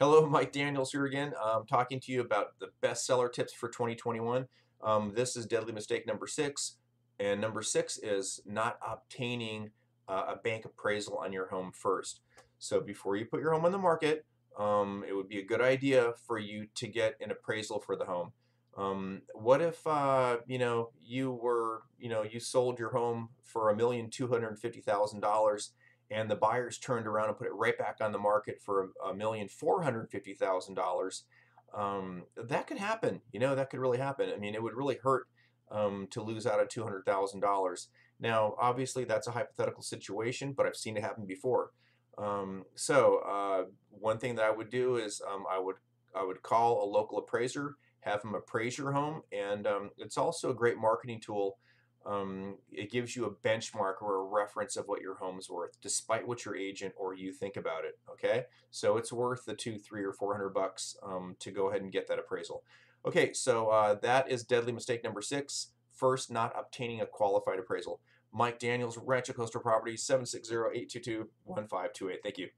Hello, Mike Daniels here again. I'm talking to you about the bestseller tips for 2021. Um, this is deadly mistake number six, and number six is not obtaining uh, a bank appraisal on your home first. So before you put your home on the market, um, it would be a good idea for you to get an appraisal for the home. Um, what if uh, you know you were you know you sold your home for a million two hundred fifty thousand dollars and the buyers turned around and put it right back on the market for a million four hundred fifty thousand dollars. Um, that could happen. You know, that could really happen. I mean, it would really hurt um, to lose out on two hundred thousand dollars. Now, obviously, that's a hypothetical situation, but I've seen it happen before. Um, so, uh, one thing that I would do is um, I would I would call a local appraiser, have them appraise your home, and um, it's also a great marketing tool um, it gives you a benchmark or a reference of what your home is worth, despite what your agent or you think about it. Okay, so it's worth the two, three, or four hundred bucks um, to go ahead and get that appraisal. Okay, so uh, that is deadly mistake number six. First, not obtaining a qualified appraisal. Mike Daniels, Rancho Coastal Properties, 760-822-1528. Thank you.